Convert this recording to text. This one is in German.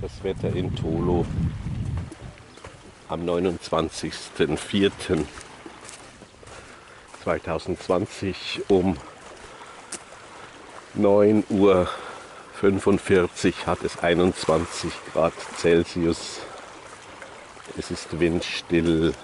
Das Wetter in Tolo am 29.04.2020 um 9.45 Uhr hat es 21 Grad Celsius. Es ist windstill.